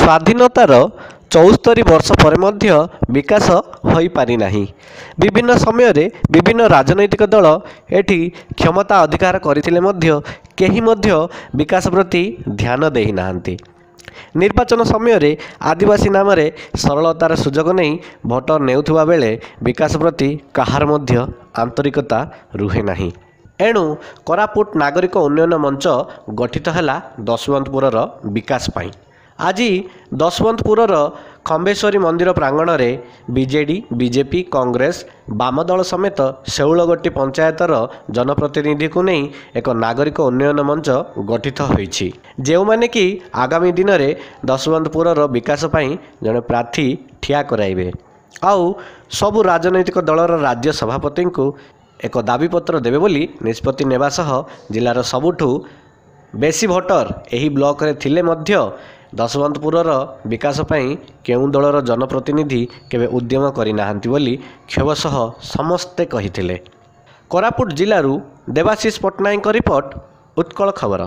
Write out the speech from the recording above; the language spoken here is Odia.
ସ୍ୱାଧୀନତାର ଚଉସ୍ତରୀ ବର୍ଷ ପରେ ମଧ୍ୟ ବିକାଶ ହୋଇପାରିନାହିଁ। ବିଭିନ୍ନ ସମୟରେ ବିଭିନ୍ନ ରାଜନୈତିକ ଦଳ ଏଠି କ୍ଷମତା ଅଧିକାର କରିଥିଲେ ମଧ୍ୟ କେହି ମଧ୍ୟ ବିକାଶ ପ୍ରତି ଧ୍ୟାନ ଦେଇନାହାନ୍ତି। ନିର୍ବାଚନ ସମୟରେ ଆଦିବାସୀ ନାମରେ ସରଳତାର ସୁଯୋଗ ନେଇ ଭୋଟ ନେଉଥିବା ବେଳେ ବିକାଶ ପ୍ରତି କାହାର ମଧ୍ୟ ଆନ୍ତରିକତା ରୁହେ ନାହିଁ। ଏଣୁ କୋରାପୁଟ ନାଗରିକ ଉନ୍ନୟନ ମଞ୍ଚ ଗଠିତ ହେଲା ଦଶବନ୍ତପୁରର ବିକାଶ ପାଇଁ। ଆଜି ଦଶବନ୍ତପୁରର ଖମ୍ବେଶ୍ୱରୀ ମନ୍ଦିର ପ୍ରାଙ୍ଗଣରେ ବିଜେଡ଼ି ବିଜେପି କଂଗ୍ରେସ ବାମଦଳ ସମେତ ଶେଉଳଗଟି ପଞ୍ଚାୟତର ଜନପ୍ରତିନିଧିଙ୍କୁ ନେଇ ଏକ ନାଗରିକ ଉନ୍ନୟନ ମଞ୍ଚ ଗଠିତ ହୋଇଛି। ଯେଉଁମାନେ କି ଆଗାମୀ ଦିନରେ ଦଶବନ୍ତପୁରର ବିକାଶ ପାଇଁ ଜଣେ ପ୍ରାର୍ଥୀ ଠିଆ କରାଇବେ। ଆଉ ସବୁ ରାଜନୈତିକ ଦଳର ରାଜ୍ୟ ସଭାପତିଙ୍କୁ ଏକ ଦାବିପତ୍ର ଦେବେ ବୋଲି ନିଷ୍ପତ୍ତି ନେବା ସହ ଜିଲ୍ଲାର ସବୁଠୁ ବେଶୀ ଭୋଟର ଏହି ବ୍ଲକରେ ଥିଲେ ମଧ୍ୟ ଦଶବନ୍ତପୁରର ବିକାଶ ପାଇଁ କେଉଁ ଦଳର ଜନପ୍ରତିନିଧି କେବେ ଉଦ୍ୟମ କରିନାହାନ୍ତି ବୋଲି କ୍ଷୋଭ ସହ ସମସ୍ତେ କହିଥିଲେ। କୋରାପୁଟ ଜିଲ୍ଲାରୁ ଦେବାଶିଷ ପଟ୍ଟନାୟକଙ୍କ ରିପୋର୍ଟ ଉତ୍କଳ ଖବର।